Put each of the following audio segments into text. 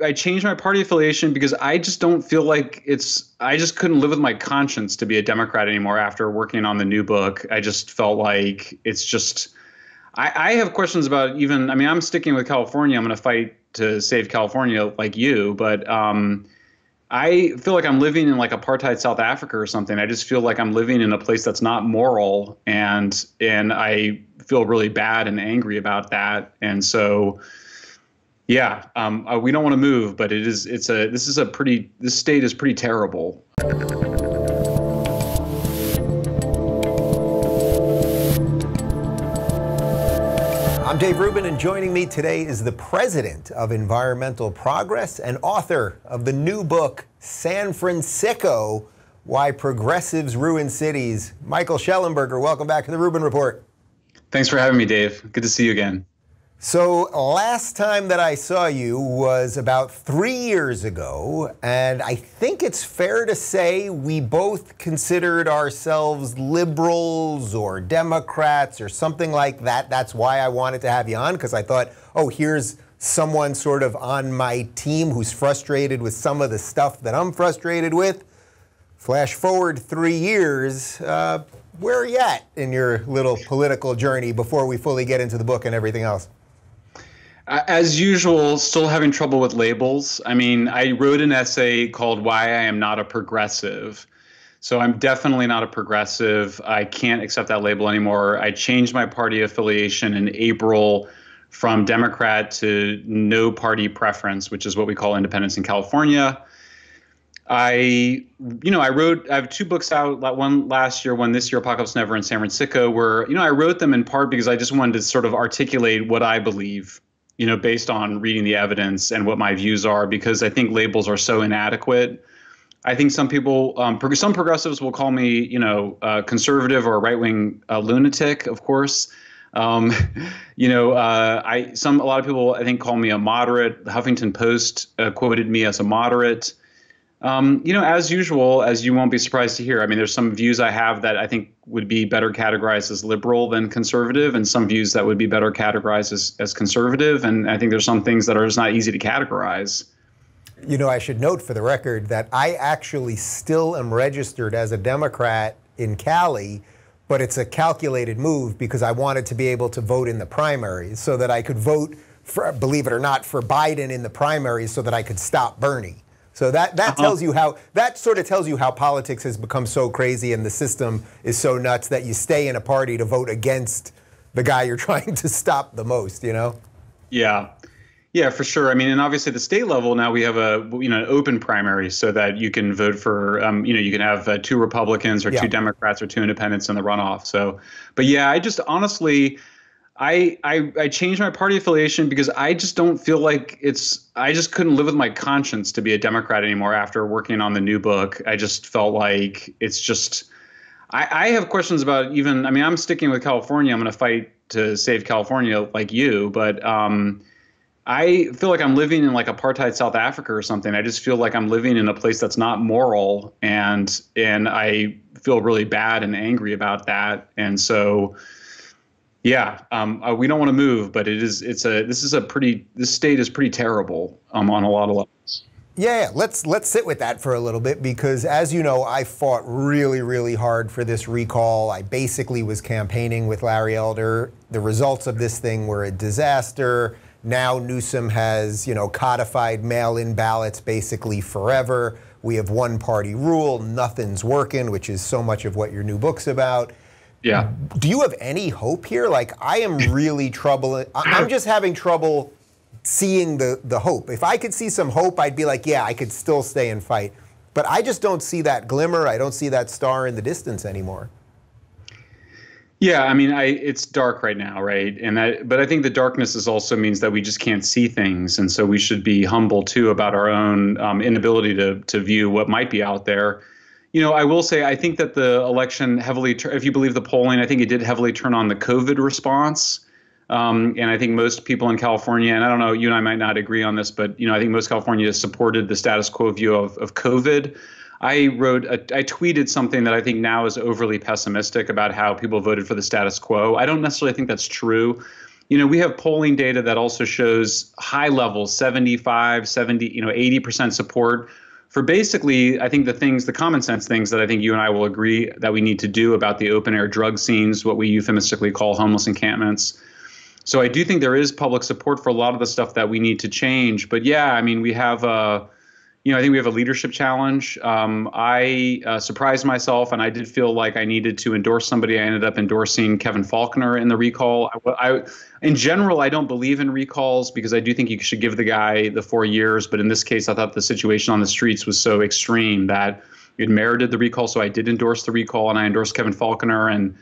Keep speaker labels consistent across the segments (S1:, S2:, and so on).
S1: I changed my party affiliation because I just don't feel like it's I just couldn't live with my conscience to be a Democrat anymore after working on the new book. I just felt like it's just I, I have questions about even I mean I'm sticking with California. I'm gonna fight to save California like you, but um I feel like I'm living in like apartheid South Africa or something. I just feel like I'm living in a place that's not moral and and I feel really bad and angry about that. And so yeah, um, uh, we don't want to move, but it is it's a this is a pretty this state is pretty terrible.
S2: I'm Dave Rubin, and joining me today is the president of Environmental Progress and author of the new book, San Fransicko: Why Progressives Ruin Cities. Michael Shellenberger, welcome back to the Rubin Report.
S1: Thanks for having me, Dave. Good to see you again.
S2: So, last time that I saw you was about three years ago, and I think it's fair to say we both considered ourselves liberals or Democrats or something like that. That's why I wanted to have you on, because I thought, oh, here's someone sort of on my team who's frustrated with some of the stuff that I'm frustrated with. Flash forward three years. Uh, where are you at in your little political journey before we fully get into the book and everything else?
S1: Uh, as usual, still having trouble with labels. I mean, I wrote an essay called Why I Am Not a Progressive. So I'm definitely not a progressive. I can't accept that label anymore. I changed my party affiliation in April from Democrat to no party preference, which is what we call independence in California. I, you know, I wrote, I have two books out, one last year, one this year, Apocalypse Never in San Fransicko, where, you know, I wrote them in part because I just wanted to sort of articulate what I believe you know, based on reading the evidence and what my views are, because I think labels are so inadequate. I think some people, um, some progressives will call me, you know, uh, conservative or right wing uh, lunatic, of course. Um, you know, uh, I some a lot of people I think call me a moderate. The Huffington Post uh, quoted me as a moderate. Um, you know, as usual, as you won't be surprised to hear, I mean, there's some views I have that I think would be better categorized as liberal than conservative, and some views that would be better categorized as, as conservative. And I think there's some things that are just not easy to categorize.
S2: You know, I should note for the record that I actually still am registered as a Democrat in Cali, but it's a calculated move because I wanted to be able to vote in the primaries so that I could vote, for, believe it or not, for Biden in the primaries so that I could stop Bernie. So that, that uh-huh. tells you how that sort of tells you how politics has become so crazy and the system is so nuts that you stay in a party to vote against the guy you're trying to stop the most, you know?
S1: Yeah. Yeah, for sure. I mean, and obviously at the state level now we have a you know an open primary so that you can vote for um, you know you can have uh, two Republicans or yeah. two Democrats or two independents in the runoff. So, but yeah, I just honestly I, I I changed my party affiliation because I just don't feel like it's I just couldn't live with my conscience to be a Democrat anymore after working on the new book. I just felt like it's just I, I have questions about even I mean I'm sticking with California. I'm going to fight to save California like you, but um, I feel like I'm living in like apartheid South Africa or something. I just feel like I'm living in a place that's not moral, and and I feel really bad and angry about that. And so yeah, um, uh, we don't want to move, but it is. It's a. This is a pretty. This state is pretty terrible um, on a lot of levels.
S2: Yeah, let's let's sit with that for a little bit because, as you know, I fought really, really hard for this recall. I basically was campaigning with Larry Elder. The results of this thing were a disaster. Now Newsom has, you know, codified mail-in ballots basically forever. We have one-party rule. Nothing's working, which is so much of what your new book's about.
S1: Yeah.
S2: Do you have any hope here? Like, I am really trouble. I'm just having trouble seeing the the hope. If I could see some hope, I'd be like, yeah, I could still stay and fight. But I just don't see that glimmer. I don't see that star in the distance anymore.
S1: Yeah, I mean, I it's dark right now, right? And that, but I think the darkness is also means that we just can't see things, and so we should be humble too about our own um, inability to to view what might be out there you know, I will say I think that the election heavily, if you believe the polling, I think it did heavily turn on the COVID response. Um, and I think most people in California, and I don't know, you and I might not agree on this, but you know, I think most California supported the status quo view of, of COVID. I wrote, a, I tweeted something that I think now is overly pessimistic about how people voted for the status quo. I don't necessarily think that's true you know, we have polling data that also shows high levels, 75, 70, you know, 80% support for basically, I think the things, the common sense things that I think you and I will agree that we need to do about the open air drug scenes, what we euphemistically call homeless encampments. So I do think there is public support for a lot of the stuff that we need to change. But yeah, I mean, we have a you know, I think we have a leadership challenge. Um, I uh, surprised myself, and I did feel like I needed to endorse somebody. I ended up endorsing Kevin Faulconer in the recall. I, I, in general, I don't believe in recalls because I do think you should give the guy the four years. But in this case, I thought the situation on the streets was so extreme that it merited the recall. So I did endorse the recall, and I endorsed Kevin Faulconer. And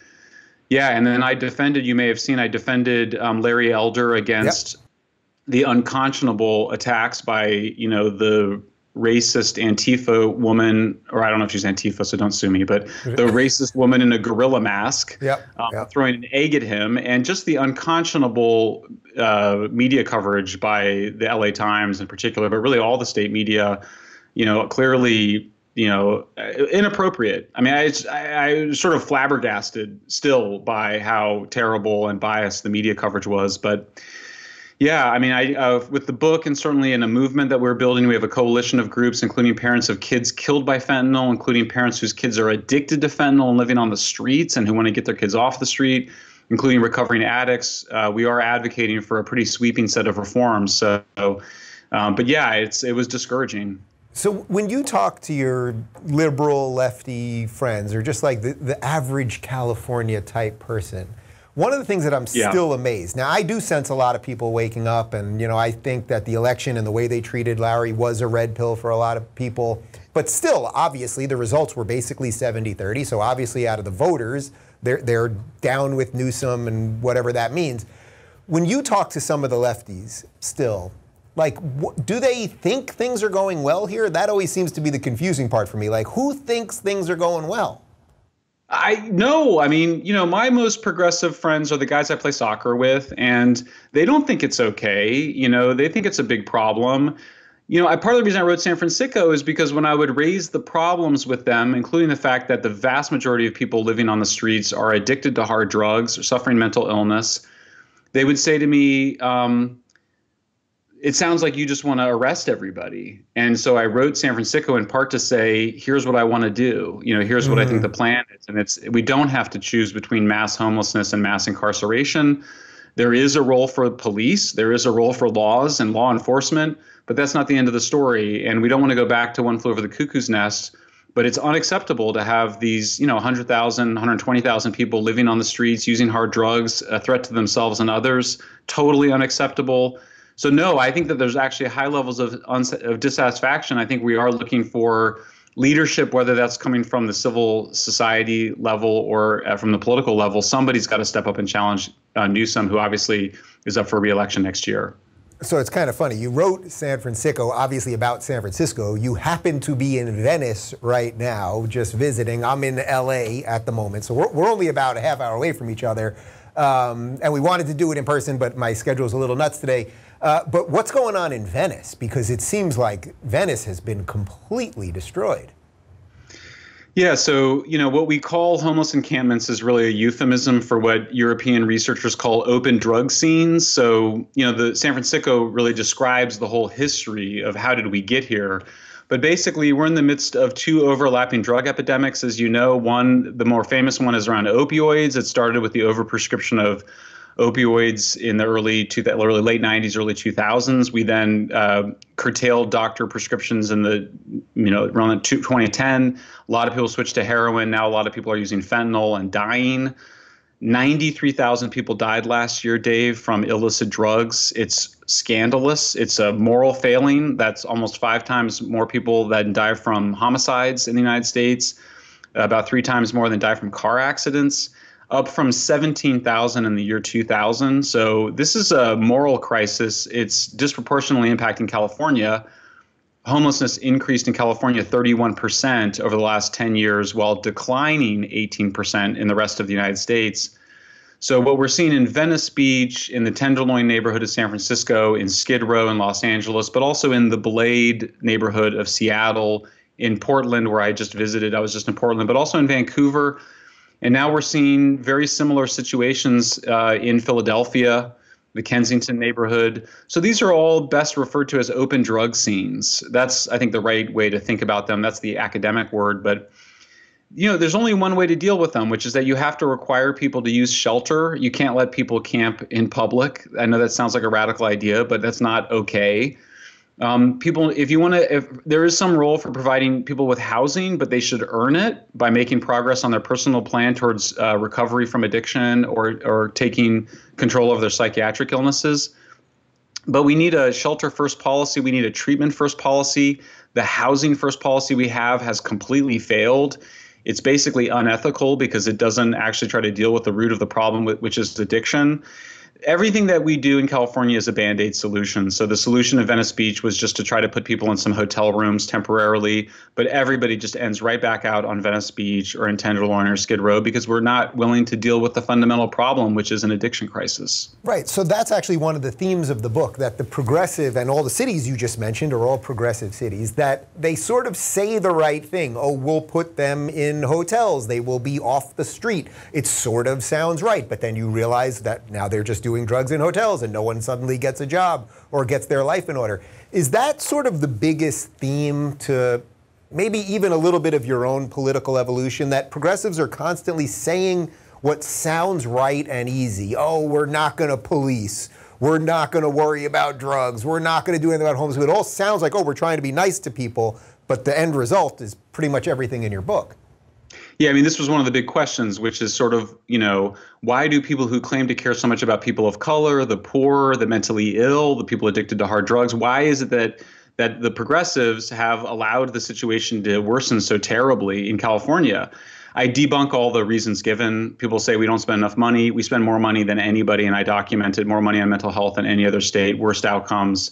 S1: yeah, and then I defended. You may have seen I defended um, Larry Elder against. Yep. The unconscionable attacks by you know the racist Antifa woman, or I don't know if she's Antifa, so don't sue me, but the racist woman in a gorilla mask
S2: yep, um, yep.
S1: throwing an egg at him, and just the unconscionable uh, media coverage by the LA Times in particular, but really all the state media, you know, clearly, you know, inappropriate. I mean, I, I, I sort of flabbergasted still by how terrible and biased the media coverage was, but yeah, I mean, I uh, with the book and certainly in a movement that we're building, we have a coalition of groups, including parents of kids killed by fentanyl, including parents whose kids are addicted to fentanyl and living on the streets and who want to get their kids off the street, including recovering addicts. Uh, we are advocating for a pretty sweeping set of reforms. So, um, but yeah, it's it was discouraging.
S2: So when you talk to your liberal lefty friends, or just like the, the average California type person one of the things that I'm yeah. still amazed. Now, I do sense a lot of people waking up, and you know, I think that the election and the way they treated Larry was a red pill for a lot of people. But still, obviously, the results were basically 70-30. So obviously, out of the voters, they're they're down with Newsom and whatever that means. When you talk to some of the lefties, still, like, do they think things are going well here? That always seems to be the confusing part for me. Like, who thinks things are going well?
S1: I know. I mean, you know, my most progressive friends are the guys I play soccer with, and they don't think it's okay. You know, they think it's a big problem. You know, I, part of the reason I wrote San Fransicko is because when I would raise the problems with them, including the fact that the vast majority of people living on the streets are addicted to hard drugs or suffering mental illness, they would say to me, um, it sounds like you just want to arrest everybody. And so I wrote San Fransicko in part to say, here's what I want to do. You know, here's mm-hmm. what I think mm-hmm. the plan is. And it's we don't have to choose between mass homelessness and mass incarceration. There is a role for police, there is a role for laws and law enforcement, but that's not the end of the story. And we don't want to go back to one flew over the cuckoo's nest. But it's unacceptable to have these, you know, 100,000, 120,000 people living on the streets using hard drugs, a threat to themselves and others. Totally unacceptable so no, I think that there's actually high levels of, of dissatisfaction. I think we are looking for leadership, whether that's coming from the civil society level or uh, from the political level. Somebody's got to step up and challenge uh, Newsom, who obviously is up for reelection next year.
S2: So it's kind of funny. You wrote San Fransicko, obviously about San Francisco. You happen to be in Venice right now, just visiting. I'm in LA at the moment. So we're, we're only about a half hour away from each other. Um, and we wanted to do it in person, but my schedule is a little nuts today. Uh, but what's going on in Venice? Because it seems like Venice has been completely destroyed.
S1: Yeah, so you know what we call homeless encampments is really a euphemism for what European researchers call open drug scenes. So you know the San Fransicko really describes the whole history of how did we get here. But basically, we're in the midst of two overlapping drug epidemics, as you know. One, the more famous one, is around opioids. It started with the overprescription of opioids in the early two, early late 90s, early 2000s. We then uh, curtailed doctor prescriptions in the you know around 2010. A lot of people switched to heroin. Now a lot of people are using fentanyl and dying. 93,000 people died last year, Dave, from illicit drugs. It's scandalous. It's a moral failing. That's almost five times more people that die from homicides in the United States, about three times more than die from car accidents up from 17,000 in the year 2000. So this is a moral crisis. It's disproportionately impacting California. Homelessness increased in California 31% over the last 10 years, while declining 18% in the rest of the United States. So, what we're seeing in Venice Beach, in the Tenderloin neighborhood of San Francisco, in Skid Row in Los Angeles, but also in the Blade neighborhood of Seattle, in Portland, where I just visited, I was just in Portland, but also in Vancouver, and now we're seeing very similar situations uh, in Philadelphia, the Kensington neighborhood. So these are all best referred to as open drug scenes. That's, I think, the right way to think about them. That's the academic word. But, you know, there's only one way to deal with them, which is that you have to require people to use shelter. You can't let people camp in public. I know that sounds like a radical idea, but that's not okay. Um, people, if you want to, if there is some role for providing people with housing, but they should earn it by making progress on their personal plan towards uh, recovery from addiction or or taking control of their psychiatric illnesses. But we need a shelter first policy. We need a treatment first policy. The housing first policy we have has completely failed. It's basically unethical because it doesn't actually try to deal with the root of the problem, which is addiction everything that we do in California is a band aid solution. So the solution of Venice Beach was just to try to put people in some hotel rooms temporarily, but everybody just ends right back out on Venice Beach or in Tenderloin or Skid Row because we're not willing to deal with the fundamental problem, which is an addiction crisis.
S2: Right. So that's actually one of the themes of the book that the progressive and all the cities you just mentioned are all progressive cities, that they sort of say the right thing. Oh, we'll put them in hotels, they will be off the street. It sort of sounds right, but then you realize that now they're just doing doing drugs in hotels and no one suddenly gets a job or gets their life in order. Is that sort of the biggest theme to maybe even a little bit of your own political evolution that progressives are constantly saying what sounds right and easy? Oh, we're not going to police. We're not going to worry about drugs. We're not going to do anything about homelessness. It all sounds like, oh, we're trying to be nice to people, but the end result is pretty much everything in your book.
S1: Yeah, I mean, this was one of the big questions, which is sort of, you know, why do people who claim to care so much about people of color, the poor, the mentally ill, the people addicted to hard drugs, why is it that that the progressives have allowed the situation to worsen so terribly in California? I debunk all the reasons given. People say we don't spend enough money. We spend more money than anybody, and I documented more money on mental health than any other state, worst outcomes.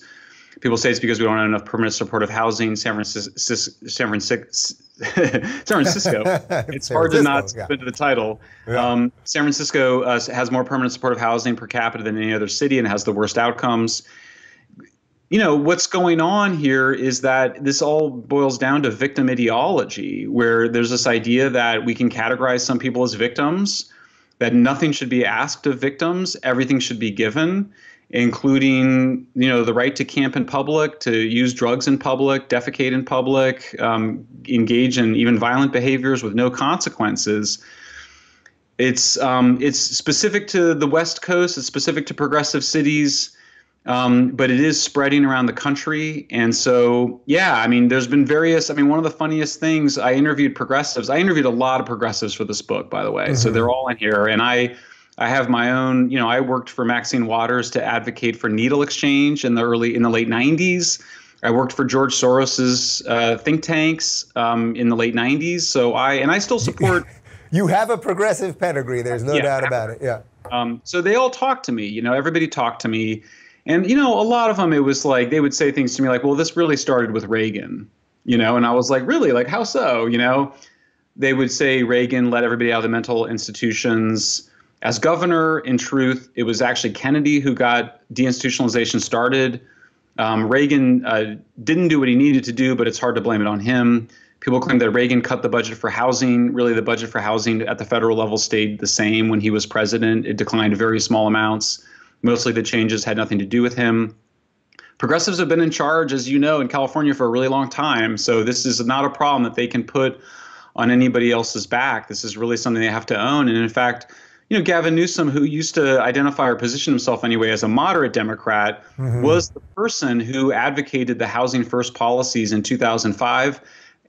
S1: People say it's because we don't have enough permanent supportive housing. San Francisco, San Francisco, San Francisco. it's hard to not yeah. into the title. Yeah. Um, San Francisco uh, has more permanent supportive housing per capita than any other city and has the worst outcomes. You know what's going on here is that this all boils down to victim ideology, where there's this idea that we can categorize some people as victims, that nothing should be asked of victims, everything should be given including you know the right to camp in public, to use drugs in public, defecate in public, um, engage in even violent behaviors with no consequences. It's um, it's specific to the West Coast. It's specific to progressive cities. Um, but it is spreading around the country. And so, yeah, I mean, there's been various. I mean, one of the funniest things I interviewed progressives. I interviewed a lot of progressives for this book, by the way. Mm-hmm. So they're all in here. And I I have my own, you know, I worked for Maxine Waters to advocate for needle exchange in the early, in the late 90s. I worked for George Soros's uh, think tanks um, in the late 90s. So I, and I still support.
S2: you have a progressive pedigree. There's no yeah, doubt about it. Yeah.
S1: Um, so they all talked to me, you know, everybody talked to me. And, you know, a lot of them, it was like, they would say things to me like, well, this really started with Reagan, you know, and I was like, really? Like, how so? You know, they would say Reagan let everybody out of the mental institutions as governor, in truth, it was actually Kennedy who got deinstitutionalization started. Um, Reagan uh, didn't do what he needed to do, but it's hard to blame it on him. People claim that Reagan cut the budget for housing. Really, the budget for housing at the federal level stayed the same when he was president. It declined very small amounts. Mostly the changes had nothing to do with him. Progressives have been in charge, as you know, in California for a really long time. So this is not a problem that they can put on anybody else's back. This is really something they have to own. And in fact, you know, Gavin Newsom, who used to identify or position himself anyway as a moderate Democrat, mm-hmm. was the person who advocated the housing first policies in 2005.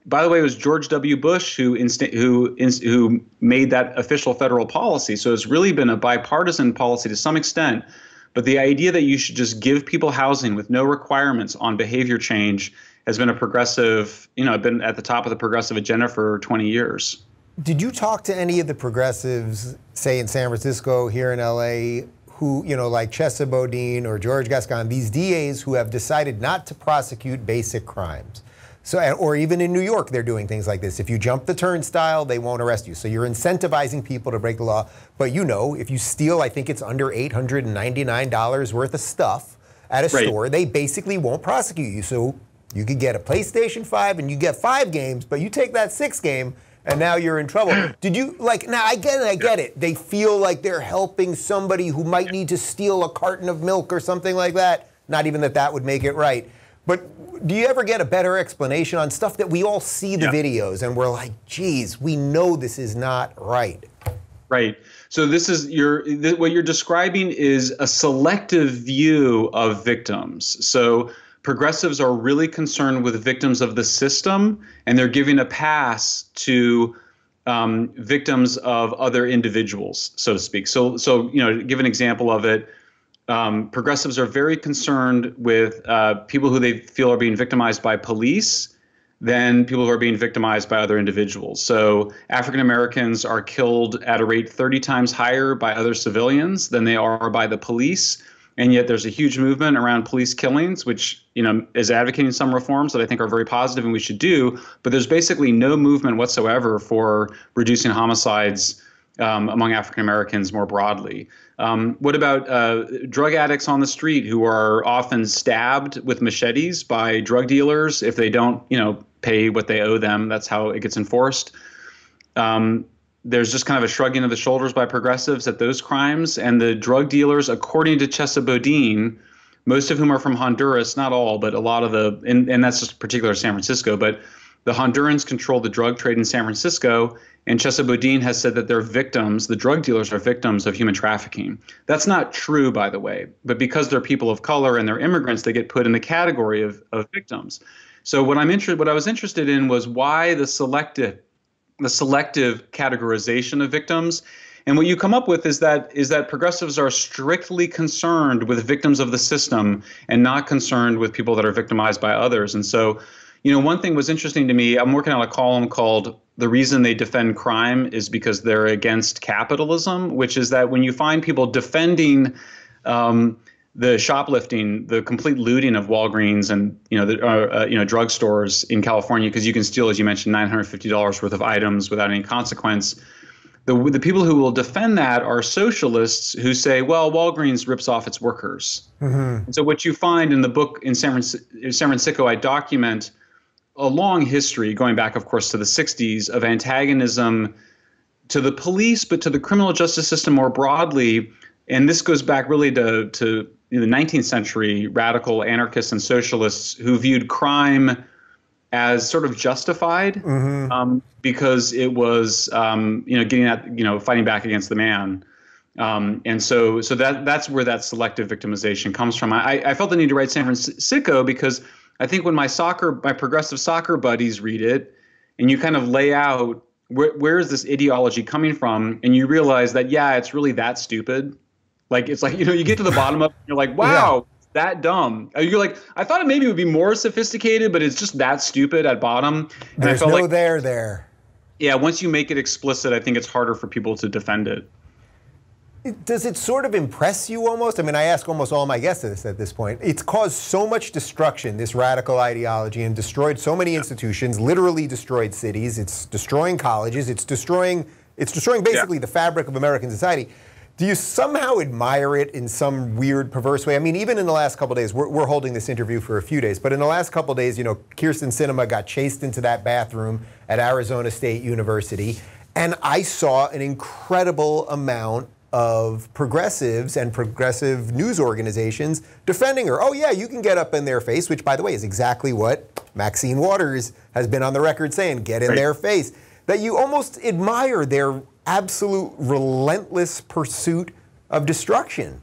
S1: By the way, it was George W. Bush who insta- who inst- who made that official federal policy. So it's really been a bipartisan policy to some extent. But the idea that you should just give people housing with no requirements on behavior change has been a progressive, you know, been at the top of the progressive agenda for 20 years.
S2: Did you talk to any of the progressives, say in San Francisco, here in LA, who, you know, like Chesa Boudin or George Gascon, these DAs who have decided not to prosecute basic crimes? So, or even in New York, they're doing things like this. If you jump the turnstile, they won't arrest you. So you're incentivizing people to break the law. But you know, if you steal, I think it's under $899 worth of stuff at a right. store, they basically won't prosecute you. So you could get a PlayStation 5 and you get five games, but you take that sixth game, and now you're in trouble. Did you like? Now I get it. I get it. They feel like they're helping somebody who might need to steal a carton of milk or something like that. Not even that that would make it right. But do you ever get a better explanation on stuff that we all see the yeah. videos and we're like, geez, we know this is not right?
S1: Right. So this is your th- what you're describing is a selective view of victims. So progressives are really concerned with victims of the system, and they're giving a pass to um, victims of other individuals, so to speak. So, so you know, give an example of it. Um, progressives are very concerned with uh, people who they feel are being victimized by police than people who are being victimized by other individuals. So African Americans are killed at a rate 30 times higher by other civilians than they are by the police and yet there's a huge movement around police killings, which you know is advocating some reforms that I think are very positive and we should do. But there's basically no movement whatsoever for reducing homicides um, among African Americans more broadly. Um, what about uh, drug addicts on the street who are often stabbed with machetes by drug dealers if they don't, you know, pay what they owe them? That's how it gets enforced. Um, there's just kind of a shrugging of the shoulders by progressives at those crimes. And the drug dealers, according to Chesa Boudin, most of whom are from Honduras, not all, but a lot of the, and, and that's just particular San Francisco, but the Hondurans control the drug trade in San Francisco. And Chesa Boudin has said that they're victims, the drug dealers are victims of human trafficking. That's not true, by the way, but because they're people of color and they're immigrants, they get put in the category of, of victims. So what I'm interested, what I was interested in was why the selective the selective categorization of victims. And what you come up with is that is that progressives are strictly concerned with victims of the system and not concerned with people that are victimized by others. And so, you know, one thing was interesting to me. I'm working on a column called "The Reason They Defend Crime is Because They're Against Capitalism," which is that when you find people defending um, the shoplifting, the complete looting of Walgreens and you know the uh, uh, you know drugstores in California because you can steal, as you mentioned, nine hundred fifty dollars worth of items without any consequence. The the people who will defend that are socialists who say, well, Walgreens rips off its workers. Mm-hmm. So what you find in the book in San Francisco, San Francisco, I document a long history going back, of course, to the '60s of antagonism to the police, but to the criminal justice system more broadly. And this goes back really to to in the 19th century radical anarchists and socialists who viewed crime as sort of justified mm-hmm. um, because it was um, you know getting at you know fighting back against the man. Um, and so so that that's where that selective victimization comes from. I, I felt the need to write San Fransicko because I think when my soccer my progressive soccer buddies read it and you kind of lay out where, where is this ideology coming from and you realize that yeah it's really that stupid like it's like you know you get to the bottom of it, you're like wow yeah. that dumb. Uh, you're like I thought it maybe would be more sophisticated, but it's just that stupid at bottom.
S2: And There's I felt no like, there there.
S1: Yeah, once you make it explicit, I think it's harder for people to defend it.
S2: Does it sort of impress you almost? I mean, I ask almost all my guests this at this point. It's caused so much destruction, this radical ideology, and destroyed so many institutions, literally destroyed cities. It's destroying colleges. It's destroying it's destroying basically yeah. the fabric of American society. Do you somehow admire it in some weird, perverse way? I mean, even in the last couple days, we're, we're, holding this interview for a few days, but in the last couple days, you know, Kyrsten Sinema got chased into that bathroom at Arizona State University, and I saw an incredible amount of progressives and progressive news organizations defending her. Oh, yeah, you can get up in their face, which, by the way, is exactly what Maxine Waters has been on the record saying get in right. their face. That you almost admire their absolute relentless pursuit of destruction.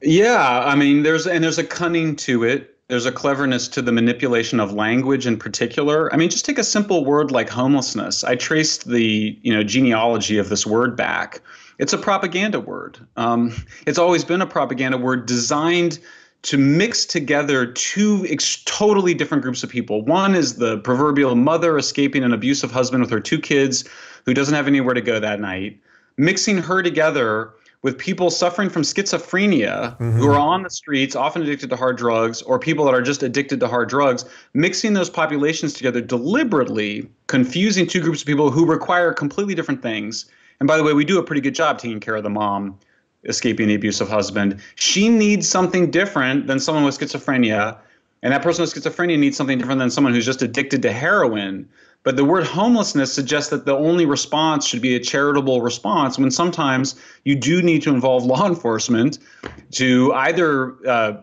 S1: Yeah, I mean, there's and there's a cunning to it. There's a cleverness to the manipulation of language in particular. I mean, just take a simple word like homelessness. I traced the you know genealogy of this word back. It's a propaganda word. Um, it's always been a propaganda word designed to mix together two ex- totally different groups of people. One is the proverbial mother escaping an abusive husband with her two kids who doesn't have anywhere to go that night, mixing her together with people suffering from schizophrenia mm-hmm. who are on the streets, often addicted to hard drugs, or people that are just addicted to hard drugs, mixing those populations together deliberately, confusing two groups of people who require completely different things. And by the way, we do a pretty good job taking care of the mom escaping the abusive husband. She needs something different than someone with schizophrenia. and that person with schizophrenia needs something different than someone who's just addicted to heroin. But the word homelessness suggests that the only response should be a charitable response when sometimes you do need to involve law enforcement to either uh,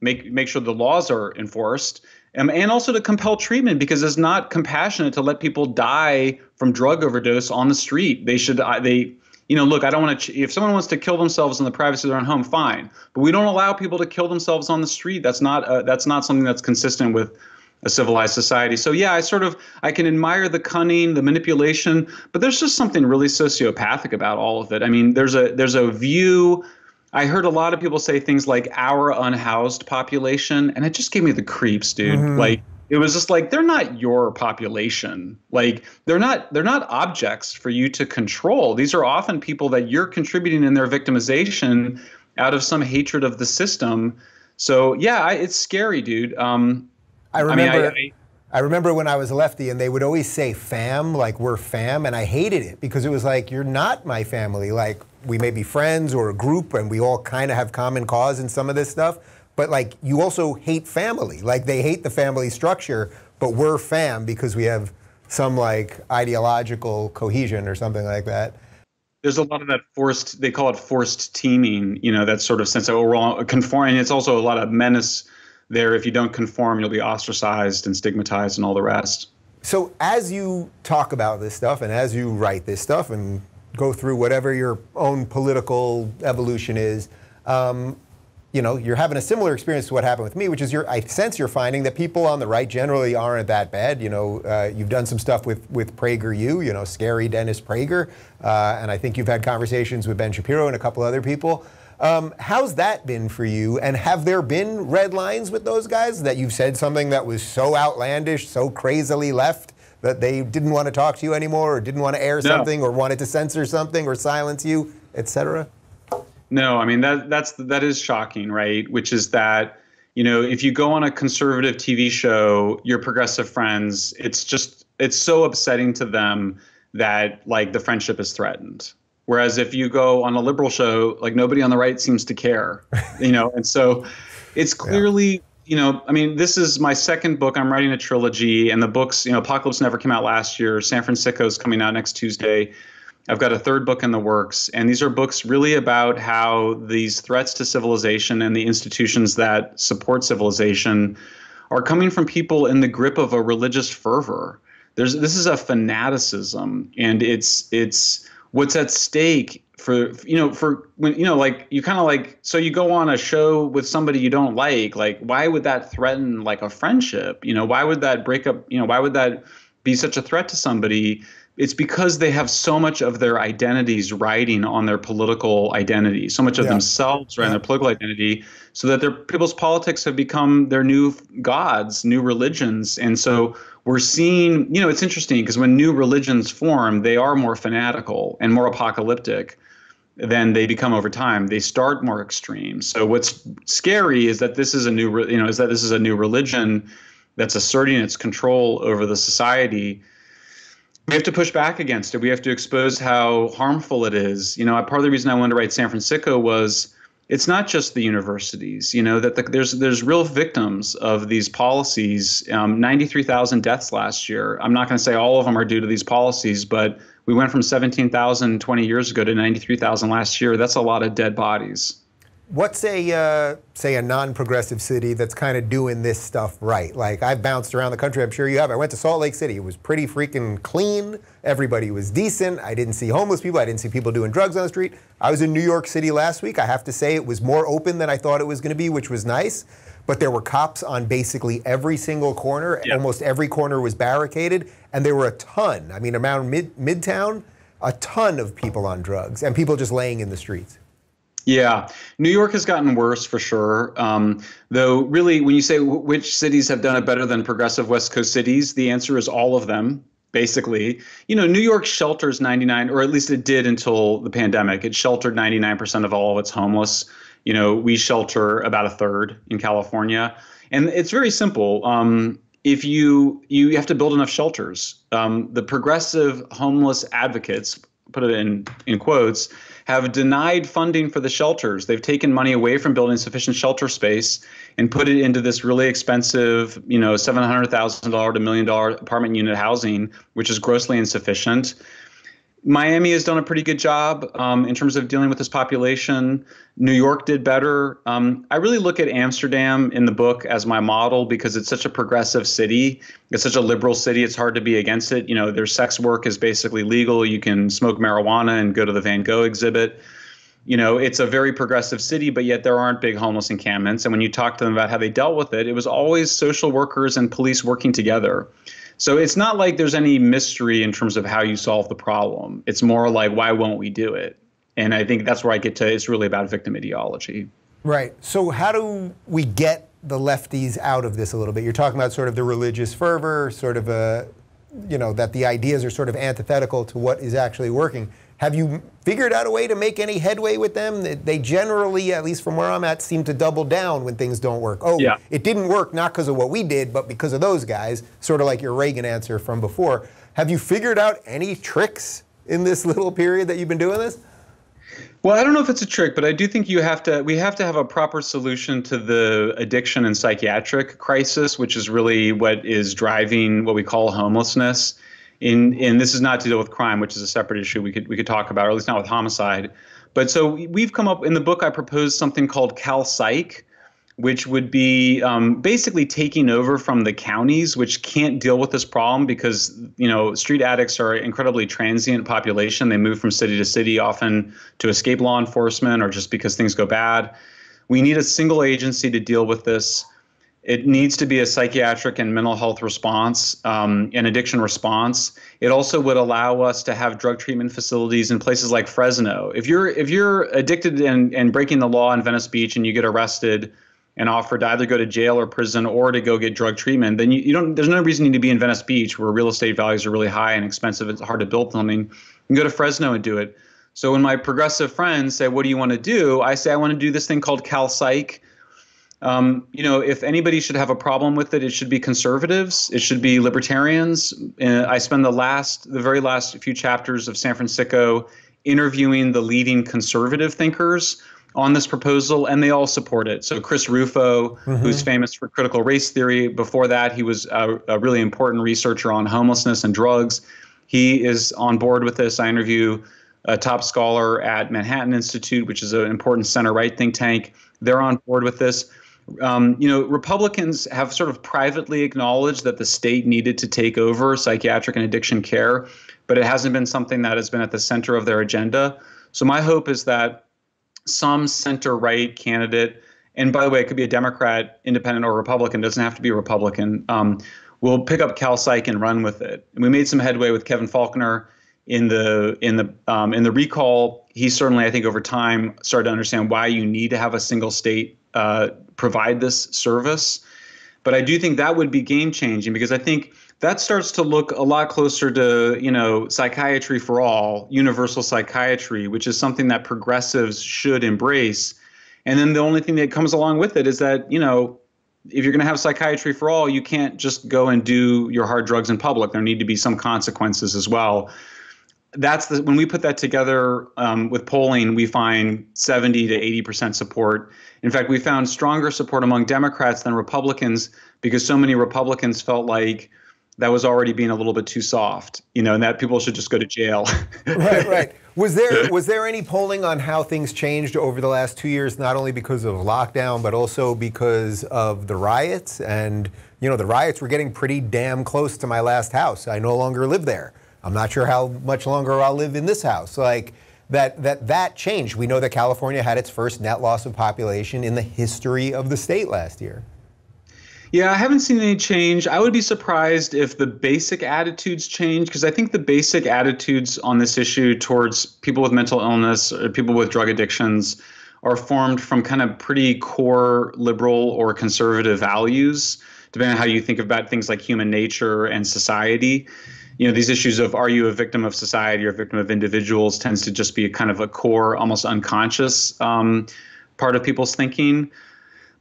S1: make make sure the laws are enforced um, and also to compel treatment because it's not compassionate to let people die from drug overdose on the street. They should uh, they you know look I don't want to if someone wants to kill themselves in the privacy of their own home fine but we don't allow people to kill themselves on the street. That's not uh, that's not something that's consistent with a civilized society. So yeah, I sort of I can admire the cunning, the manipulation, but there's just something really sociopathic about all of it. I mean, there's a there's a view I heard a lot of people say things like our unhoused population, and it just gave me the creeps, dude. Mm-hmm. Like it was just like they're not your population. Like they're not they're not objects for you to control. These are often people that you're contributing in their victimization out of some hatred of the system. So yeah, I, it's scary, dude. Um,
S2: I remember. I, mean, I, I remember when I was a lefty and they would always say fam, like we're fam, and I hated it because it was like, you're not my family. Like, we may be friends or a group and we all kind of have common cause in some of this stuff but like you also hate family. Like they hate the family structure but we're fam because we have some like ideological cohesion or something like that.
S1: There's a lot of that forced they call it forced teaming you know that sort of sense. Of overall conforming. It's also a lot of menace there. If you don't conform you'll be ostracized and stigmatized and all the rest.
S2: So as you talk about this stuff and as you write this stuff and go through whatever your own political evolution is. Um, you know, you're having a similar experience to what happened with me, which is your, I sense you're finding that people on the right generally aren't that bad. You know, uh, you've done some stuff with, with PragerU, you know, scary Dennis Prager, uh, and I think you've had conversations with Ben Shapiro and a couple other people. Um, how's that been for you? And have there been red lines with those guys that you've said something that was so outlandish, so crazily left that they didn't want to talk to you anymore or didn't want to air no. something or wanted to censor something or silence you, etc.?
S1: No, I mean that that's that is shocking, right? Which is that you know if you go on a conservative TV show, your progressive friends, it's just it's so upsetting to them that like the friendship is threatened. Whereas if you go on a liberal show, like nobody on the right seems to care, you know, and so it's clearly yeah you know, I mean, this is my second book. I'm writing a trilogy, and the books, you know, Apocalypse Never came out last year. San Fransicko is coming out next Tuesday. I've got a third book in the works, and these are books really about how these threats to civilization and the institutions that support civilization are coming from people in the grip of a religious fervor. There's this is a fanaticism, and it's it's what's at stake for you know for when you know like you kind of like so you go on a show with somebody you don't like like why would that threaten like a friendship you know why would that break up you know why would that be such a threat to somebody it's because they have so much of their identities riding on their political identity so much of yeah. themselves riding yeah. their political identity so that their people's politics have become their new gods new religions and so we're seeing you know it's interesting because when new religions form they are more fanatical and more apocalyptic than they become over time. They start more extreme. So what's scary is that this is a new, you know, is that this is a new religion that's asserting its control over the society. We have to push back against it. We have to expose how harmful it is. You know, part of the reason I wanted to write San Fransicko was it's not just the universities. You know that the, there's there's real victims of these policies. Um, Ninety three thousand deaths last year. I'm not going to say all of them are due to these policies, but we went from 17,000 20 years ago to 93,000 last year. That's a lot of dead bodies.
S2: What's a uh, say a non-progressive city that's kind of doing this stuff right? Like I've bounced around the country. I'm sure you have. I went to Salt Lake City. It was pretty freaking clean. Everybody was decent. I didn't see homeless people. I didn't see people doing drugs on the street. I was in New York City last week. I have to say it was more open than I thought it was going to be, which was nice but there were cops on basically every single corner. Almost every corner was barricaded, and there were a ton. I mean, around mid midtown, a ton of people on drugs and people just laying in the streets.
S1: Yeah, New York has gotten worse for sure. Um, though, really, when you say which cities have done it better than progressive West Coast cities, the answer is all of them. Basically, you know, New York shelters 99, or at least it did until the pandemic. It sheltered 99% of all of its homeless. You know, we shelter about a third in California, and it's very simple. Um, if you you have to build enough shelters, um, the progressive homeless advocates put it in in quotes, have denied funding for the shelters. They've taken money away from building sufficient shelter space and put it into this really expensive, you know, seven hundred thousand dollar to million dollar apartment unit housing, which is grossly insufficient. Miami has done a pretty good job um, in terms of dealing with this population. New York did better. Um, I really look at Amsterdam in the book as my model because it's such a progressive city. It's such a liberal city. It's hard to be against it. You know, their sex work is basically legal. You can smoke marijuana and go to the Van Gogh exhibit. You know, it's a very progressive city, but yet there aren't big homeless encampments. And when you talk to them about how they dealt with it, it was always social workers and police working together. So it's not like there's any mystery in terms of how you solve the problem. It's more like why won't we do it? And I think that's where I get to it's really about victim ideology.
S2: Right. So how do we get the lefties out of this a little bit? You're talking about sort of the religious fervor, sort of a you know that the ideas are sort of antithetical to what is actually working. Have you figured out a way to make any headway with them? They generally, at least from where I'm at, seem to double down when things don't work. Oh, yeah. it didn't work not because of what we did, but because of those guys, sort of like your Reagan answer from before. Have you figured out any tricks in this little period that you've been doing this?
S1: Well, I don't know if it's a trick, but I do think you have to we have to have a proper solution to the addiction and psychiatric crisis, which is really what is driving what we call homelessness in and this is not to deal with crime, which is a separate issue we could we could talk about, or at least not with homicide. But so we've come up in the book. I proposed something called Cal Psych, which would be um, basically taking over from the counties, which can't deal with this problem because you know street addicts are an incredibly transient population. They move from city to city, often to escape law enforcement or just because things go bad. We need a single agency to deal with this it needs to be a psychiatric and mental health response, um, an addiction response. It also would allow us to have drug treatment facilities in places like Fresno. If you're if you're addicted and, and breaking the law in Venice Beach and you get arrested and offered to either go to jail or prison or to go get drug treatment, then you, you don't there's no reason you need to be in Venice Beach where real estate values are really high and expensive. It's hard to build something. You can go to Fresno and do it. So when my progressive friends say, "What do you want to do?" I say, "I want to do this thing called Cal Psych." Um, you know, if anybody should have a problem with it, it should be conservatives. It should be libertarians. Uh, I spend the last, the very last few chapters of San Fransicko interviewing the leading conservative thinkers on this proposal, and they all support it. So Chris Rufo, mm-hmm. who's famous for critical race theory, before that he was a, a really important researcher on homelessness and drugs. He is on board with this. I interview a top scholar at Manhattan Institute, which is an important center right think tank. They're on board with this. Um, you know, Republicans have sort of privately acknowledged that the state needed to take over psychiatric and addiction care, but it hasn't been something that has been at the center of their agenda. So my hope is that some center right candidate, and by the way, it could be a Democrat, independent, or Republican, doesn't have to be a Republican, um, will pick up Cal Psych and run with it. And we made some headway with Kevin Faulconer in the in the um, in the recall. He certainly, I think, over time started to understand why you need to have a single state uh, provide this service. But I do think that would be game changing because I think that starts to look a lot closer to you know psychiatry for all, universal psychiatry, which is something that progressives should embrace. And then the only thing that comes along with it is that you know if you're going to have psychiatry for all, you can't just go and do your hard drugs in public. There need to be some consequences as well that's the when we put that together um, with polling, we find 70 to 80 percent support. In fact, we found stronger support among Democrats than Republicans because so many Republicans felt like that was already being a little bit too soft, you know, and that people should just go to jail.
S2: right, right. Was there was there any polling on how things changed over the last two years, not only because of lockdown, but also because of the riots? And you know, the riots were getting pretty damn close to my last house. I no longer live there. I'm not sure how much longer I'll live in this house. Like that that that changed. We know that California had its first net loss of population in the history of the state last year.
S1: Yeah, I haven't seen any change. I would be surprised if the basic attitudes change because I think the basic attitudes on this issue towards people with mental illness or people with drug addictions are formed from kind of pretty core liberal or conservative values, depending on how you think about things like human nature and society you know these issues of are you a victim of society or a victim of individuals tends to just be a kind of a core almost unconscious um, part of people's thinking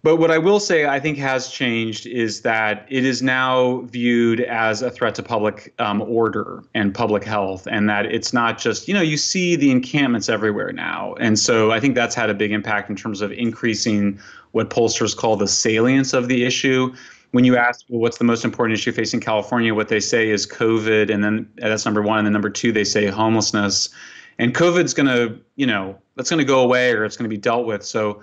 S1: But what I will say, I think, has changed is that it is now viewed as a threat to public um, order and public health, and that it's not just, you know, you see the encampments everywhere now. And so I think that's had a big impact in terms of increasing what pollsters call the salience of the issue. When you ask, well, what's the most important issue facing California, what they say is COVID, and then that's number one. And then number two, they say homelessness. And COVID's going to, you know, that's going to go away or it's going to be dealt with. So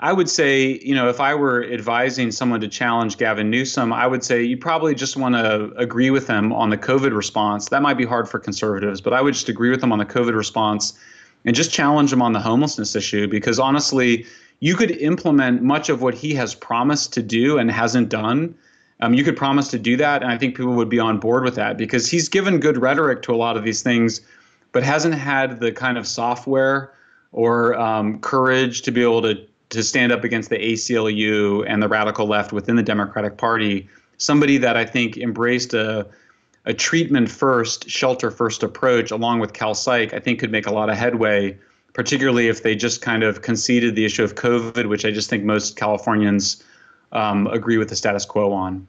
S1: I would say, you know, if I were advising someone to challenge Gavin Newsom, I would say you probably just want to agree with him on the COVID response. That might be hard for conservatives, but I would just agree with him on the COVID response and just challenge him on the homelessness issue because honestly, you could implement much of what he has promised to do and hasn't done. Um, you could promise to do that, and I think people would be on board with that because he's given good rhetoric to a lot of these things, but hasn't had the kind of software or um, courage to be able to to stand up against the ACLU and the radical left within the Democratic Party, somebody that I think embraced a a treatment first, shelter first approach along with Cal Psych, I think could make a lot of headway, particularly if they just kind of conceded the issue of COVID, which I just think most Californians um, agree with the status quo on.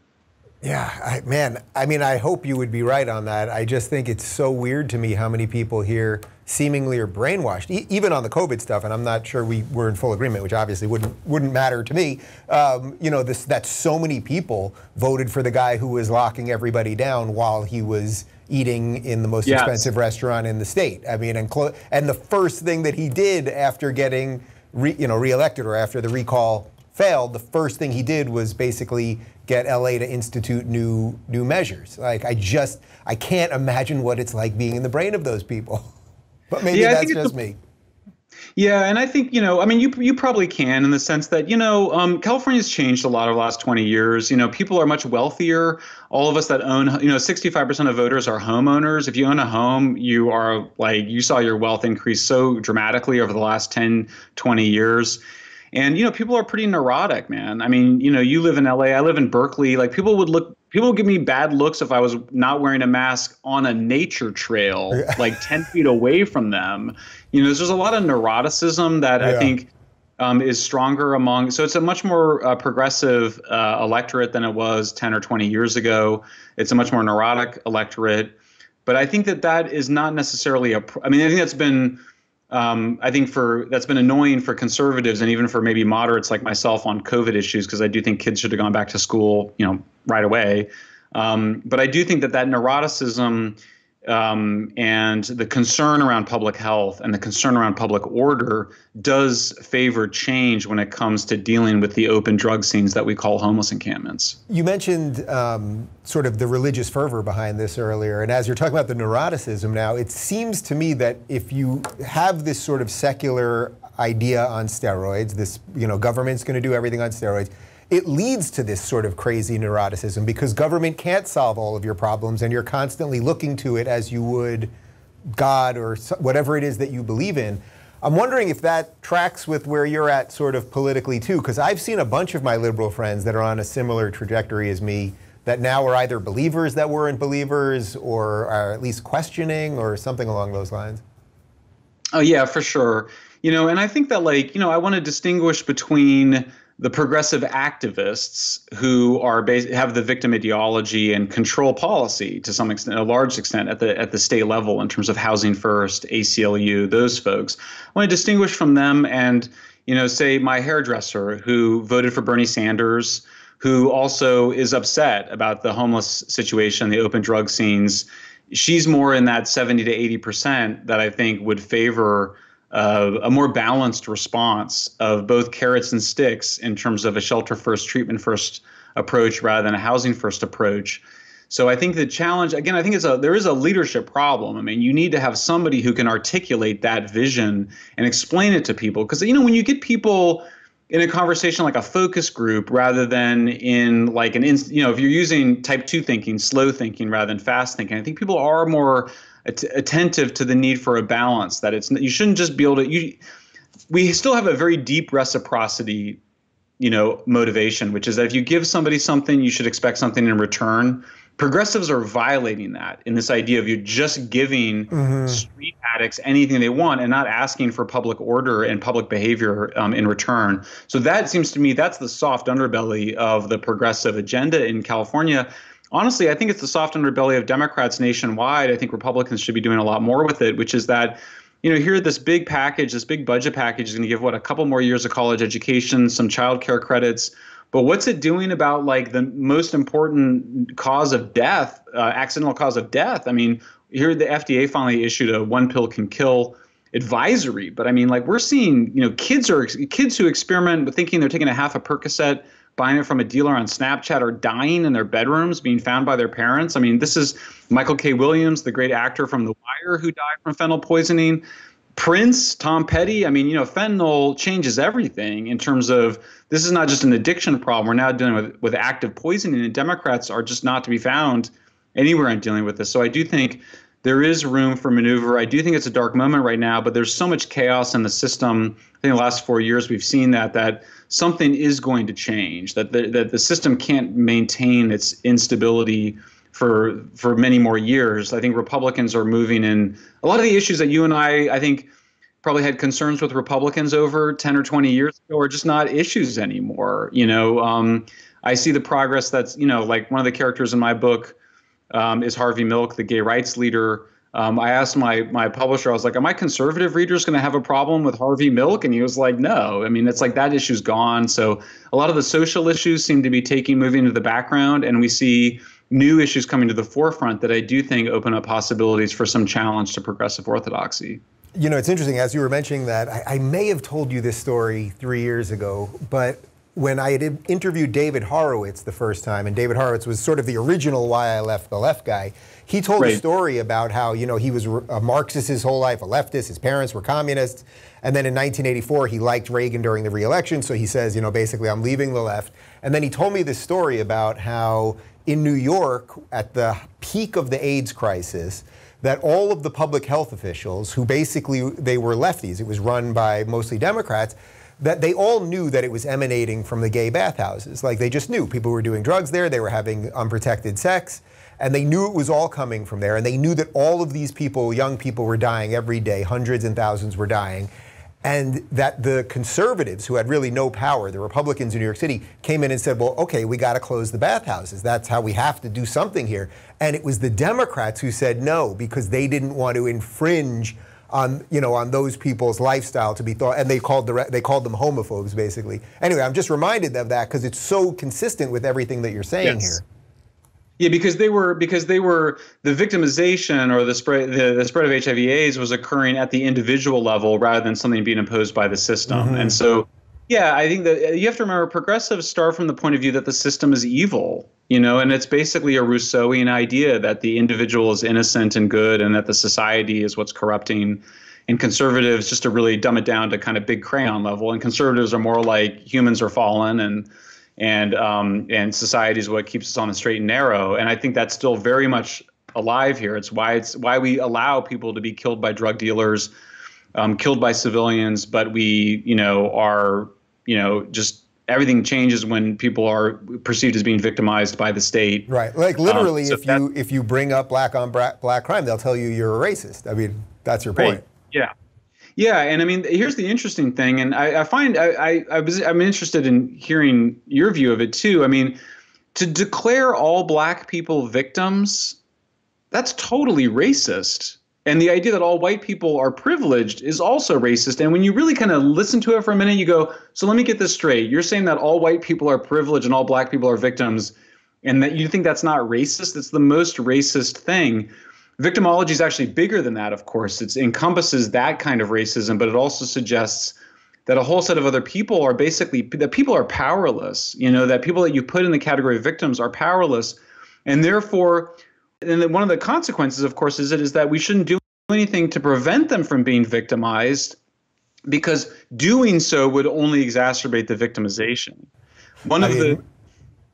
S2: Yeah, I, man. I mean, I hope you would be right on that. I just think it's so weird to me how many people here seemingly are brainwashed, e- even on the COVID stuff. And I'm not sure we were in full agreement, which obviously wouldn't wouldn't matter to me. Um, you know, this that so many people voted for the guy who was locking everybody down while he was eating in the most yes. expensive restaurant in the state. I mean, and and the first thing that he did after getting re- you know reelected or after the recall failed, the first thing he did was basically get LA to institute new new measures. Like I just I can't imagine what it's like being in the brain of those people. But maybe yeah, that's just me.
S1: Yeah, and I think you know, I mean, you you probably can in the sense that you know, um, California's changed a lot over the last 20 years. You know, people are much wealthier. All of us that own, you know, 65% of voters are homeowners. If you own a home, you are like you saw your wealth increase so dramatically over the last 10, 20 years. And you know, people are pretty neurotic, man. I mean, you know, you live in LA, I live in Berkeley. Like people would look people would give me bad looks if I was not wearing a mask on a nature trail, like 10 feet away from them. You know, there's just a lot of neuroticism that yeah. I think um, is stronger among. So it's a much more uh, progressive uh, electorate than it was 10 or 20 years ago. It's a much more neurotic electorate. But I think that that is not necessarily a. I mean, I think that's been um, I think for that's been annoying for conservatives and even for maybe moderates like myself on COVID issues because I do think kids should have gone back to school, you know, right away. Um, but I do think that that neuroticism um, and the concern around public health and the concern around public order does favor change when it comes to dealing with the open drug scenes that we call homeless encampments.
S2: You mentioned um, sort of the religious fervor behind this earlier, and as you're talking about the neuroticism now, it seems to me that if you have this sort of secular idea on steroids, this you know government's going to do everything on steroids it leads to this sort of crazy neuroticism because government can't solve all of your problems and you're constantly looking to it as you would God or whatever it is that you believe in. I'm wondering if that tracks with where you're at sort of politically too, because I've seen a bunch of my liberal friends that are on a similar trajectory as me that now are either believers that weren't believers or are at least questioning or something along those lines.
S1: Oh, yeah, for sure. You know, and I think that, like, you know, I want to distinguish between the progressive activists who are bas- have the victim ideology and control policy to some extent, a large extent at the at the state level in terms of housing first, ACLU, those folks. I want to distinguish from them and you know say my hairdresser who voted for Bernie Sanders, who also is upset about the homeless situation, the open drug scenes. She's more in that 70 to 80 percent that I think would favor uh, a more balanced response of both carrots and sticks in terms of a shelter first, treatment first approach rather than a housing first approach. So I think the challenge again, I think it's a there is a leadership problem. I mean, you need to have somebody who can articulate that vision and explain it to people because you know when you get people in a conversation like a focus group rather than in like an you know if you're using type 2 thinking slow thinking rather than fast thinking i think people are more att- attentive to the need for a balance. That it's you shouldn't just be able to. You, we still have a very deep reciprocity, you know, motivation, which is that if you give somebody something, you should expect something in return. progressives are violating that in this idea of you're just giving mm-hmm. street addicts anything they want and not asking for public order and public behavior um, in return. So that seems to me that's the soft underbelly of the progressive agenda in California. Honestly, I think it's the soft underbelly of Democrats nationwide. I think Republicans should be doing a lot more with it, which is that you know, here this big package, this big budget package is going to give what a couple more years of college education, some child care credits, but what's it doing about like the most important cause of death, uh, accidental cause of death? I mean, here the FDA finally issued a one pill can kill advisory, but I mean, like we're seeing, you know, kids are kids who experiment with thinking they're taking a half a Percocet, buying it from a dealer on Snapchat, are dying in their bedrooms, being found by their parents. I mean, this is Michael K. Williams, the great actor from The Wire, who died from fentanyl poisoning. Prince, Tom Petty. I mean, you know, fentanyl changes everything in terms of this is not just an addiction problem. We're now dealing with, with active poisoning, and Democrats are just not to be found anywhere in dealing with this. So I do think there is room for maneuver. I do think it's a dark moment right now, but there's so much chaos in the system. I think the last four years we've seen that that something is going to change. That the, that the system can't maintain its instability for for many more years. I think Republicans are moving in a lot of the issues that you and I I think probably had concerns with Republicans over 10 or 20 years ago are just not issues anymore. You know, um, I see the progress that's, you know, like one of the characters in my book um, is Harvey Milk, the gay rights leader. Um, I asked my my publisher, I was like, "Am I conservative readers going to have a problem with Harvey Milk?" And he was like, "No. I mean, it's like that issue's gone." So a lot of the social issues seem to be taking moving to the background, and we see new issues coming to the forefront that I do think open up possibilities for some challenge to progressive orthodoxy.
S2: You know, it's interesting, as you were mentioning that, I, I may have told you this story three years ago, but when I had interviewed David Horowitz the first time, and David Horowitz was sort of the original Why I Left the Left guy, he told right. a story about how, you know, he was a Marxist his whole life, a leftist, his parents were communists, and then in 1984 he liked Reagan during the re-election, so he says, you know, basically I'm leaving the left. And then he told me this story about how in New York, at the peak of the AIDS crisis, that all of the public health officials, who basically they were lefties, it was run by mostly Democrats, that they all knew that it was emanating from the gay bathhouses. Like they just knew people were doing drugs there, they were having unprotected sex, and they knew it was all coming from there. And they knew that all of these people, young people, were dying every day, hundreds and thousands were dying and that the conservatives, who had really no power, the Republicans in New York City, came in and said, well, okay, we got to close the bathhouses. That's how we have to do something here. And it was the Democrats who said no because they didn't want to infringe on you know on those people's lifestyle to be thought and they called the they called them homophobes basically anyway i'm just reminded of that because it's so consistent with everything that you're saying yes. here
S1: yeah, because they were because they were the victimization or the spread the, the spread of HIV/AIDS was occurring at the individual level rather than something being imposed by the system. Mm-hmm. And so, yeah, I think that you have to remember progressives start from the point of view that the system is evil, you know, and it's basically a Rousseauian idea that the individual is innocent and good, and that the society is what's corrupting. And conservatives, just to really dumb it down to kind of big crayon level, and conservatives are more like humans are fallen and and um, and society is what keeps us on the straight and narrow. And I think that's still very much alive here. It's why it's why we allow people to be killed by drug dealers, um, killed by civilians, but we you know are you know just everything changes when people are perceived as being victimized by the state.
S2: Right. Like literally, um, so if that, you if you bring up black on black, black crime, they'll tell you you're a racist. I mean, that's your point. Right.
S1: Yeah. Yeah, and I mean, here's the interesting thing, and I, I find I, I, I was I'm interested in hearing your view of it too. I mean, to declare all black people victims, that's totally racist. And the idea that all white people are privileged is also racist. And when you really kind of listen to it for a minute, you go, so let me get this straight. You're saying that all white people are privileged and all black people are victims, and that you think that's not racist? It's the most racist thing. Victimology is actually bigger than that, of course. It encompasses that kind of racism, but it also suggests that a whole set of other people are basically that people are powerless. You know, that people that you put in the category of victims are powerless, and therefore, and then one of the consequences, of course, is it is that we shouldn't do anything to prevent them from being victimized, because doing so would only exacerbate the victimization. One I of mean, the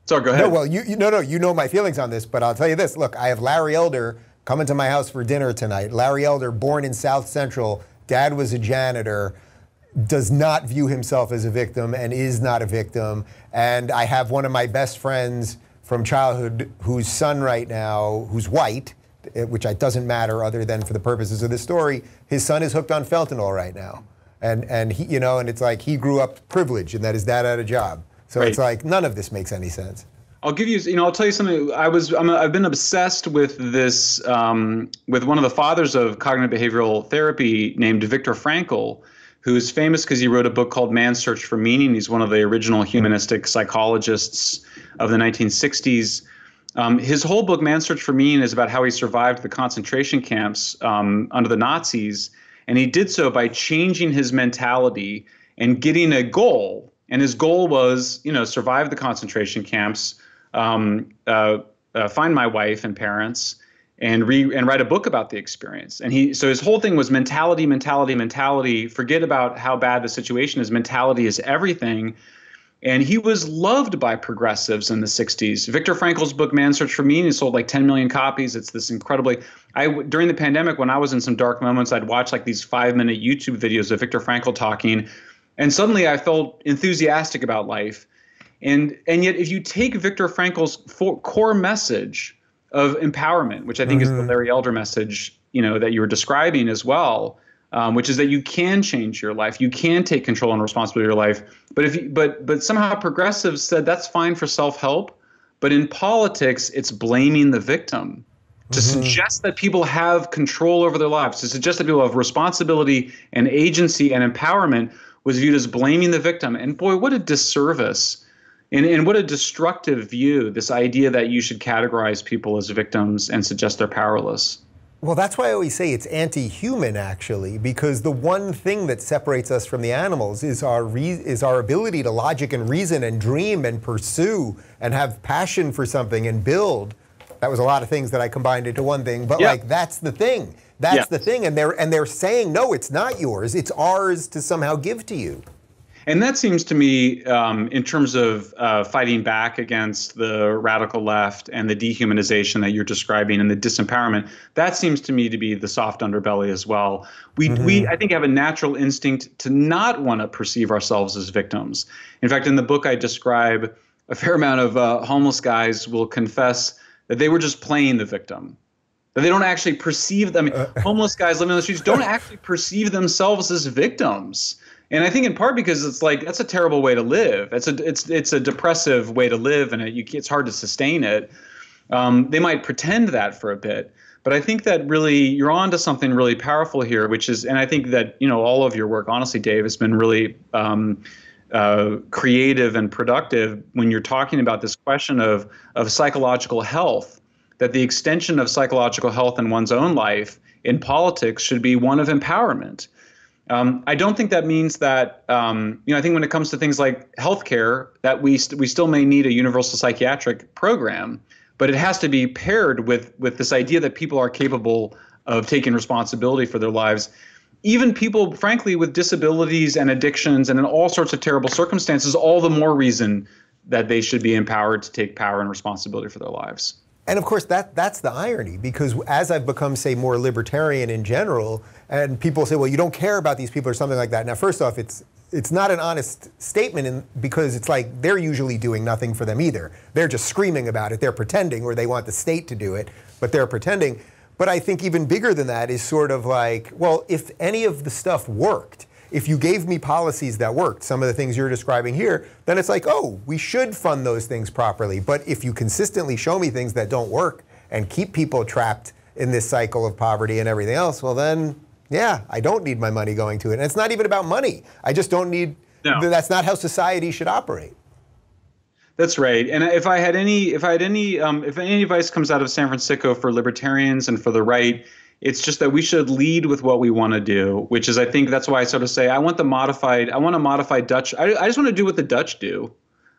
S1: sorry, go ahead.
S2: No, well, you, you no no you know my feelings on this, but I'll tell you this. Look, I have Larry Elder coming to my house for dinner tonight. Larry Elder, born in South Central, dad was a janitor, does not view himself as a victim and is not a victim. And I have one of my best friends from childhood whose son right now, who's white, eh, which doesn't matter other than for the purposes of this story, his son is hooked on fentanyl right now. And, and he, you know, and it's like he grew up privileged and that his dad had a job. So right. it's like none of this makes any sense.
S1: I'll give you, you know, I'll tell you something. I was, i have been obsessed with this, um, with one of the fathers of cognitive behavioral therapy named Viktor Frankl, who's famous because he wrote a book called Man's Search for Meaning. He's one of the original humanistic psychologists of the 1960s. Um, his whole book, Man's Search for Meaning, is about how he survived the concentration camps um, under the Nazis. And he did so by changing his mentality and getting a goal and his goal was, you know, survive the concentration camps, um, uh, uh, find my wife and parents, and re and write a book about the experience. And he so his whole thing was mentality, mentality, mentality. Forget about how bad the situation is. Mentality is everything. And he was loved by progressives in the 60s. Viktor Frankl's book *Man's Search for Meaning* sold like 10 million copies. It's this incredibly. I during the pandemic, when I was in some dark moments, I'd watch like these five-minute YouTube videos of Viktor Frankl talking and suddenly I felt enthusiastic about life. And and yet, if you take Viktor Frankl's for, core message of empowerment, which I think mm-hmm. is the mm-hmm. Larry Elder message, you know, that you were describing as well, um, which is that you can change your life, you can take control and responsibility of your life. But if you, but but somehow progressives said that's fine for self help, but in politics, it's blaming the victim. To mm-hmm. suggest that people have control over their lives, to suggest that people have responsibility and agency and empowerment was viewed as blaming the victim. And boy, what a disservice and, and what a destructive view this idea that you should categorize people as victims and suggest they're powerless.
S2: Well, that's why I always say it's anti human, actually, because the one thing that separates us from the animals is our, re- is our ability to logic and reason and dream and pursue and have passion for something and build. That was a lot of things that I combined into one thing, but like that's the thing. That's yeah. the thing, and they're and they're saying no, it's not yours. It's ours to somehow give to you.
S1: And that seems to me, um, in terms of uh, fighting back against the radical left and the dehumanization that you're describing and the disempowerment, that seems to me to be the soft underbelly as well. We, mm-hmm. we I think, have a natural instinct to not want to perceive ourselves as victims. In fact, in the book, I describe a fair amount of uh, homeless guys will confess that they were just playing the victim that they don't actually perceive them. Uh, homeless guys living on the streets don't actually perceive themselves as victims. And I think in part because it's like that's a terrible way to live. It's a it's it's a depressive way to live, and it, you, it's hard to sustain it. Um, they might pretend that for a bit, but I think that really you're on to something really powerful here, which is, and I think that you know all of your work, honestly, Dave, has been really um, uh, creative and productive when you're talking about this question of of psychological health that the extension of psychological health in one's own life in politics should be one of empowerment. Um, I don't think that means that um, you know. I think when it comes to things like healthcare, that we st- we still may need a universal psychiatric program, but it has to be paired with with this idea that people are capable of taking responsibility for their lives. Even people, frankly, with disabilities and addictions and in all sorts of terrible circumstances, all the more reason that they should be empowered to take power and responsibility for their lives.
S2: And of course, that, that's the irony because as I've become, say, more libertarian in general, and people say, well, you don't care about these people or something like that. Now, first off, it's, it's not an honest statement in, because it's like they're usually doing nothing for them either. They're just screaming about it. They're pretending, or they want the state to do it, but they're pretending. But I think even bigger than that is sort of like, well, if any of the stuff worked, if you gave me policies that worked, some of the things you're describing here, then it's like, oh, we should fund those things properly. But if you consistently show me things that don't work and keep people trapped in this cycle of poverty and everything else, well, then, yeah, I don't need my money going to it. And it's not even about money. I just don't need, no. that's not how society should operate.
S1: That's right. And if I had any, if I had any, um, if any advice comes out of San Francisco for libertarians and for the right, it's just that we should lead with what we want to do, which is I think that's why I sort of say I want the modified. I want to modify Dutch. I, I just want to do what the Dutch do.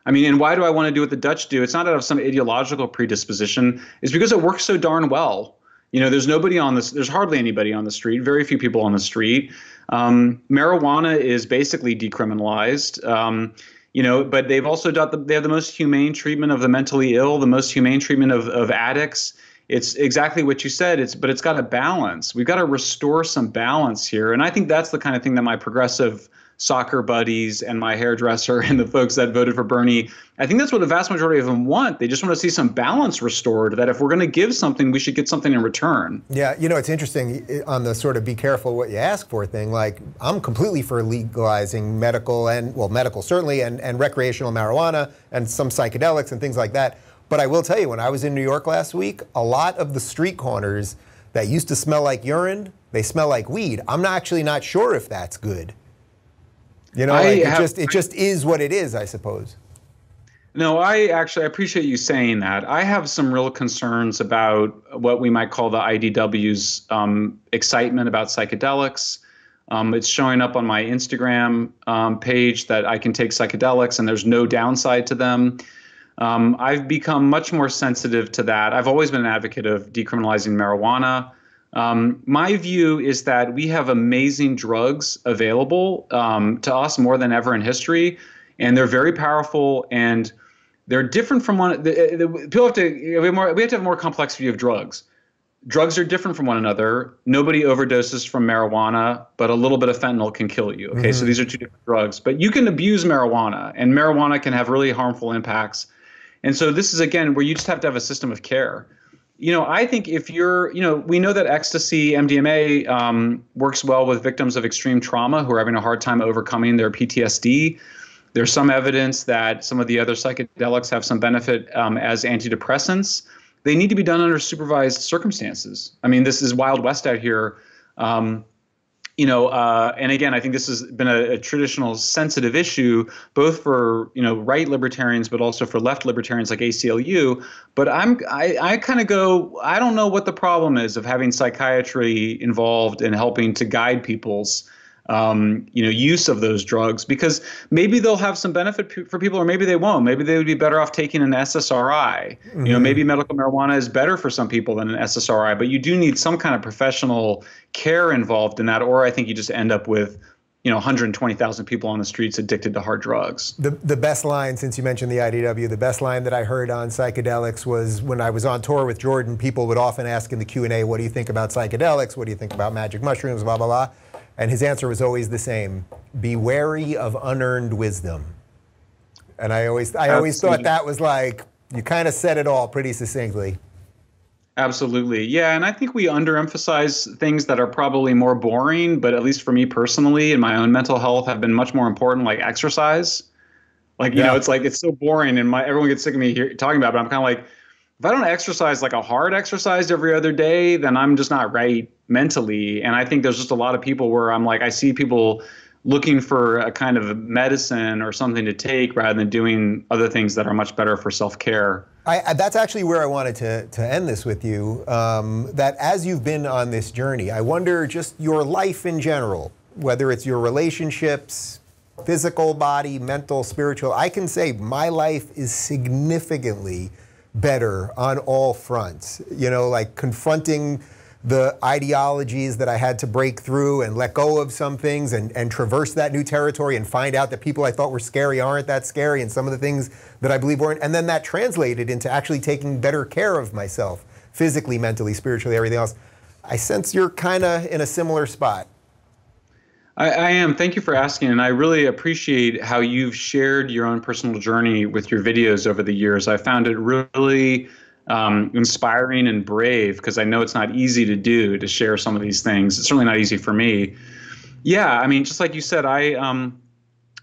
S1: I mean, and why do I want to do what the Dutch do? It's not out of some ideological predisposition. It's because it works so darn well. You know, there's nobody on this. There's hardly anybody on the street. Very few people on the street. Um, marijuana is basically decriminalized. Um, you know, but they've also got the, they have the most humane treatment of the mentally ill, the most humane treatment of, of addicts it's exactly what you said it's but it's got a balance we've got to restore some balance here and i think that's the kind of thing that my progressive soccer buddies and my hairdresser and the folks that voted for Bernie. I think that's what the vast majority of them want. They just want to see some balance restored. That if we're going to give something, we should get something in return.
S2: Yeah, you know, it's interesting eh, on the sort of be careful what you ask for thing. Like, I'm completely for legalizing medical and well, medical certainly, and and recreational marijuana and some psychedelics and things like that. But I will tell you, when I was in New York last week, a lot of the street corners that used to smell like urine, they smell like weed. I'm not actually not sure if that's good. You know, like it just it just is what it is, I suppose.
S1: No, I actually I appreciate you saying that. I have some real concerns about what we might call the IDW's um, excitement about psychedelics. Um, it's showing up on my Instagram um, page that I can take psychedelics and there's no downside to them. Um, I've become much more sensitive to that. I've always been an advocate of decriminalizing marijuana. Um, my view is that we have amazing drugs available um, to us more than ever in history, and they're very powerful and they're different from one. The, the, people have to we have, more, we have to have a more complex view of drugs. Drugs are different from one another. Nobody overdoses from marijuana, but a little bit of fentanyl can kill you. Okay, mm-hmm. so these are two different drugs. But you can abuse marijuana, and marijuana can have really harmful impacts. And so this is again where you just have to have a system of care you know, I think if you're, you know, we know that ecstasy, MDMA, um, works well with victims of extreme trauma who are having a hard time overcoming their PTSD. There's some evidence that some of the other psychedelics have some benefit um, as antidepressants. They need to be done under supervised circumstances. I mean, this is Wild West out here. Um, you know, uh, and again, I think this has been a, a, traditional sensitive issue, both for you know right libertarians, but also for left libertarians like ACLU. But I'm I, I kind of go, I don't know what the problem is of having psychiatry involved in helping to guide people's um, you know, use of those drugs because maybe they'll have some benefit p- for people, or maybe they won't. Maybe they would be better off taking an SSRI. Mm-hmm. You know, maybe medical marijuana is better for some people than an SSRI, but you do need some kind of professional care involved in that, or I think you just end up with you know 120,000 people on the streets addicted to hard drugs.
S2: The the best line since you mentioned the IDW, the best line that I heard on psychedelics was when I was on tour with Jordan, people would often ask in the Q&A, "What do you think about psychedelics? What do you think about magic mushrooms, blah blah blah?" And his answer was always the same be wary of unearned wisdom. And I always, I always thought that was like, you kind of said it all pretty succinctly.
S1: Absolutely. Yeah. And I think we underemphasize things that are probably more boring, but at least for me personally and my own mental health have been much more important, like exercise. Like, you yeah. know, it's like, it's so boring and my, everyone gets sick of me here talking about it, but I'm kind of like, if I don't exercise like a hard exercise every other day, then I'm just not right mentally. And I think there's just a lot of people where I'm like, I see people looking for a kind of medicine or something to take rather than doing other things that are much better for self care.
S2: That's actually where I wanted to, to end this with you. Um, that as you've been on this journey, I wonder just your life in general, whether it's your relationships, physical body, mental, spiritual. I can say my life is significantly better on all fronts. You know, like confronting the ideologies that I had to break through and let go of some things and, and traverse that new territory and find out that people I thought were scary aren't that scary and some of the things that I believe weren't. And then that translated into actually taking better care of myself physically, mentally, spiritually, everything else. I sense you're kind of in a similar spot.
S1: I, I, am. Thank you for asking. And I really appreciate how you've shared your own personal journey with your videos over the years. I found it really um, inspiring and brave because I know it's not easy to do to share some of these things. It's certainly not easy for me. Yeah, I mean, just like you said, I um,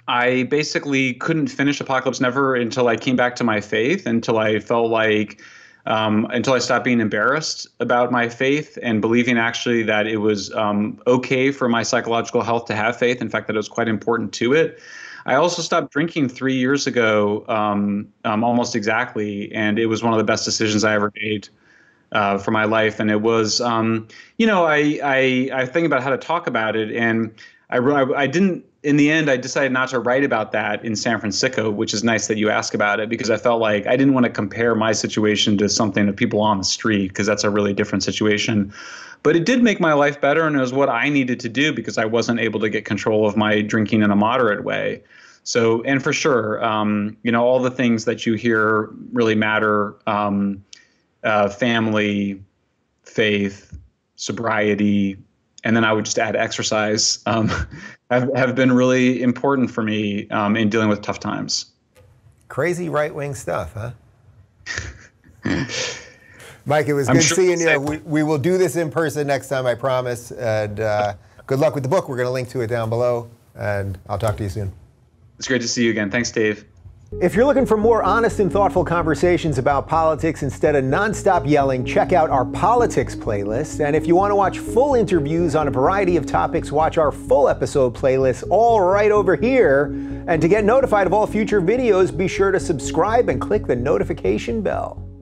S1: I basically couldn't finish Apocalypse Never until I came back to my faith, until I felt like um, until I stopped being embarrassed about my faith and believing actually that it was um, okay for my psychological health to have faith. In fact, that it was quite important to it. I also stopped drinking three years ago, um, um, almost exactly, and it was one of the best decisions I ever made uh, for my life. And it was, um, you know, I, I I think about how to talk about it, and I I, I didn't. In the end, I decided not to write about that in San Fransicko, which is nice that you ask about it because I felt like I didn't want to compare my situation to something of people on the street because that's a really different situation. But it did make my life better, and it was what I needed to do because I wasn't able to get control of my drinking in a moderate way. So, and for sure, um, you know, all the things that you hear really matter um, uh, family, faith, sobriety, and then I would just add exercise, um, have, have been really important for me um, in dealing with tough times.
S3: Crazy right wing stuff, huh? Mike, it was
S1: I'm
S3: good
S1: sure
S3: seeing you. We, we will do this in person next time, I promise. And uh, good luck with the book. We're going to link to it down below. And I'll talk to you soon.
S1: It's great to see you again. Thanks, Dave.
S2: If you're looking for more honest and thoughtful conversations about politics instead of nonstop yelling, check out our politics playlist. And if you want to watch full interviews on a variety of topics, watch our full episode playlist all right over here. And to get notified of all future videos, be sure to subscribe and click the notification bell.